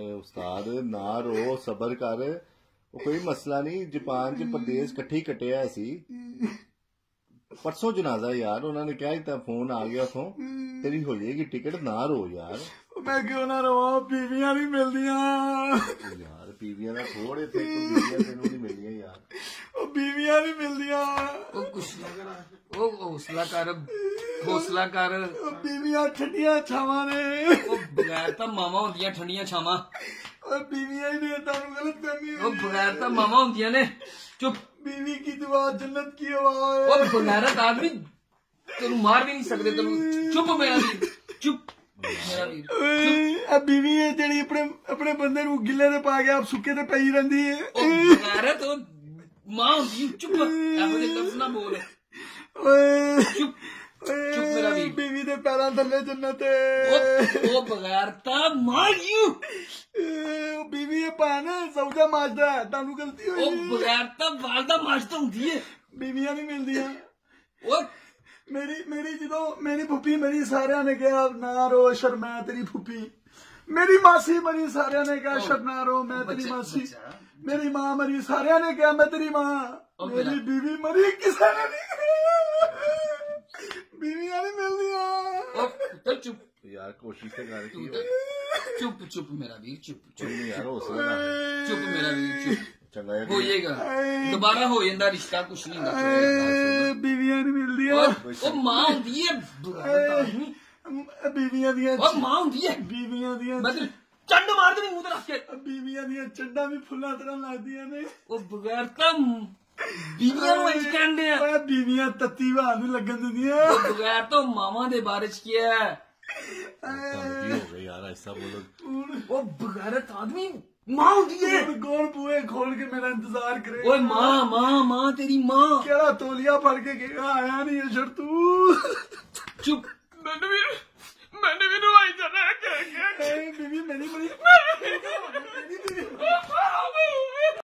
ਉਸਤਾਦ ਨਾ ਰੋ ਸਬਰ ਕਰ। ਉਹ ਕੋਈ ਮਸਲਾ ਨਹੀਂ ਜਾਪਾਨ ਚ ਪ੍ਰਦੇਸ਼ ਇਕੱਠੇ ਕੱਟਿਆ ਸੀ। ਪਰਸੋਂ ਜਨਾਜ਼ਾ ਯਾਰ ਉਹਨਾਂ ਨੇ ਕਿਹਾ ਇਤਾਂ ਫੋਨ ਆ ਗਿਆ ਉਥੋਂ ਤੇਰੀ ਹੋ ਜਾਏਗੀ ਟਿਕਟ ਨਾ ਰੋ ਯਾਰ। ਮੈਂ ਕਿਉਂ ਨਾ ਰਵਾਂ ਬੀਵੀਆਂ ਨਹੀਂ ਮਿਲਦੀਆਂ। ਯਾਰ ਪੀਵੀਆਂ ਦਾ ਥੋੜੇ ਤੇ ਕੋਈ ਬੀਵੀਆਂ ਤੈਨੂੰ ਨਹੀਂ ਮਿਲਦੀਆਂ ਯਾਰ। ਉਹ ਬੀਵੀਆਂ ਨਹੀਂ ਮਿਲਦੀਆਂ। ਉਹ ਕੁਛ ਨਾ ਕਰ। ਉਹ ਹੌਸਲਾ ਕਰ ਹੌਸਲਾ ਕਰ। ਉਹ ਬੀਵੀਆਂ ਠੰਡੀਆਂ ਛਾਵਾਂ ਨੇ। ਉਹ ਬਗੈਰ ਤਾਂ ਮਾਵਾਂ ਹੁੰਦੀਆਂ ਠੰਡੀਆਂ ਛਾਵਾਂ। ਉਹ ਬੀਵੀਆਂ ਹੀ ਨੇ ਤੁਹਾਨੂੰ ਗਲਤ ਕਰਨੀ ਉਹ ਬਗੈਰ ਤਾਂ ਮਾਵਾਂ ਹੁੰਦੀਆਂ ਨੇ। ਚੁੱਪ। ਬੀਵੀ ਕੀ ਦੁਆ ਜੰਨਤ ਕੀ ਹਵਾ ਉਹ ਬਗੈਰਤ ਆਦਮੀ ਤੈਨੂੰ ਮਾਰ ਵੀ ਨਹੀਂ ਸਕਦੇ ਤੈਨੂੰ ਚੁੱਪ ਮੇਰਾ ਵੀਰ ਚੁੱਪ ਮੇਰਾ ਬੀਵੀ ਹੈ ਜਿਹੜੀ ਆਪਣੇ ਆਪਣੇ ਬੰਦੇ ਨੂੰ ਗਿੱਲੇ ਤੇ ਪਾ ਕੇ ਆਪ ਸੁੱਕੇ ਤੇ ਪਈ ਰਹਿੰਦੀ ਹੈ ਉਹ ਬਗੈਰਤ ਉਹ ਮਾਂ ਹੁੰਦੀ ਚੁੱਪ। ਇਹੋ ਜਿਹੇ ਨਾ ਬੋਲ। ਚੁੱਪ ਚੁੱਪ ਮੇਰਾ ਵੀਰ ਬੀਵੀ ਦੇ ਪੈਰਾਂ ਥੱਲੇ ਜੰਨਤ ਹੈ ਉਹ ਉਹ ਬਗੈਰ ਤਾਂ ਮਾਰ ਯੂ ਉਹ ਬੀਵੀ ਹੈ ਪਾਣ ਸੌਦਾ ਮਾਜਦਾ ਹੈ, ਤੁਹਾਨੂੰ ਗਲਤੀ ਉਹ ਹੋਈ। ਬਗੈਰ ਤਾਂ ਵਾਲਦਾ ਮਾਰਦਾ ਹੁੰਦੀ ਏ। ਬੀਵੀਆਂ ਨਹੀਂ ਮਿਲਦੀਆਂ। ਉਹ ਮੇਰੀ ਮੇਰੀ ਜਦੋਂ ਮੇਰੀ ਫੁੱਫੀ ਮੇਰੀ ਸਾਰਿਆਂ ਨੇ ਕਿਹਾ ਨਾ ਰੋ ਸ਼ਰਮਾ ਤੇਰੀ ਫੁੱਫੀ। ਮੇਰੀ ਮਾਸੀ ਮਰੀ ਸਾਰਿਆਂ ਨੇ ਕਿਹਾ ਸ਼ਰਨਾ ਰੋ ਮੈਂ ਤੇਰੀ ਮਾਸੀ। ਮੇਰੀ ਮਾਂ ਮਰੀ ਸਾਰਿਆਂ ਨੇ ਕਿਹਾ ਮੈਂ ਤੇਰੀ ਮਾਂ। ਮੇਰਾ- ਬੀਵੀ ਮਰੀ ਕਿਸੇ ਨੇ ਨਹੀਂ ਬੀਵੀਆਂ ਨਹੀਂ ਮਿਲਦੀਆਂ ਚੁੱਪ। ਯਾਰ ਕੋਸ਼ਿਸ਼ ਤੇ ਕਰ ਕੀ ਚੁੱਪ ਚੁੱਪ ਮੇਰਾ ਵੀਰ ਚੁੱਪ ਚੁੱਪ। ਕੋਈ ਨਹੀਂ ਯਾਰ ਹੌਸਲਾ ਕਰ ਚੁੱਪ ਮੇਰਾ ਵੀਰ ਚੁੱਪ। ਚੰਗਾ ਯਾਰ ਹੋ। ਜਾਏਗਾ ਦੁਬਾਰਾ ਹੋ ਜਾਂਦਾ ਰਿਸ਼ਤਾ ਕੁਛ ਨਹੀਂ ਹੁੰਦਾ ਬੀਵੀਆਂ ਨਹੀਂ ਮਿਲਦੀਆਂ। ਉਹ ਮਾਂ ਹੁੰਦੀ। ਏ, ਬੀਵੀਆਂ ਦੀਆਂ ਉਹ ਮਾਂ ਹੁੰਦੀ ਏ। ਬੀਵੀਆਂ ਦੀਆਂ ਮੈਂ ਤੇ ਚੰਡ ਮਾਰ ਦੇਣੀ ਮੂੰਹ ਤੇ ਰੱਖ ਕੇ। ਬੀਵੀਆਂ ਦੀਆਂ ਚੰਡਾਂ ਵੀ ਫੁੱਲਾਂ ਤਰ੍ਹਾਂ ਲੱਗਦੀਆਂ ਨੇ। ਉਹ ਬਗੈਰ ਤਾਂ ਬੀਵੀਆਂ ਨੂੰ ਇੰਜ ਕਹਿੰਦੇ ਆ ਓਏ ਬੀਵੀਆਂ ਤੱਤੀ ਹਵਾ ਨੂੰ ਲੱਗਣ ਦਿੰਦੀਆਂ ਉਹ ਬਗੈਰ ਤਾਂ ਮਾਵਾਂ ਦੇ ਬਾਰੇ ਚ ਕੀ ਹੈ ਤੁਹਾਨੂੰ ਕੀ ਹੋ ਗਿਆ ਯਾਰ ਐਸਾ ਬੋਲੋ ਉਹ ਬਗੈਰਤ ਆਦਮੀ ਮਾਂ ਹੁੰਦੀ ਏ ਹੁਣ ਕੌਣ ਬੂਏ ਖੋਲ ਕੇ ਮੇਰਾ ਇੰਤਜ਼ਾਰ ਕਰੇ ਓਏ ਮਾਂ ਮਾਂ ਮਾਂ ਤੇਰੀ ਮਾਂ ਕਿਹੜਾ ਤੋਲੀਆ ਫੜ ਕੇ ਕਹੇਗਾ ਆਇਆ ਨਹੀਂ ਅਸ਼ਰ ਤੂੰ ਚੁੱਪ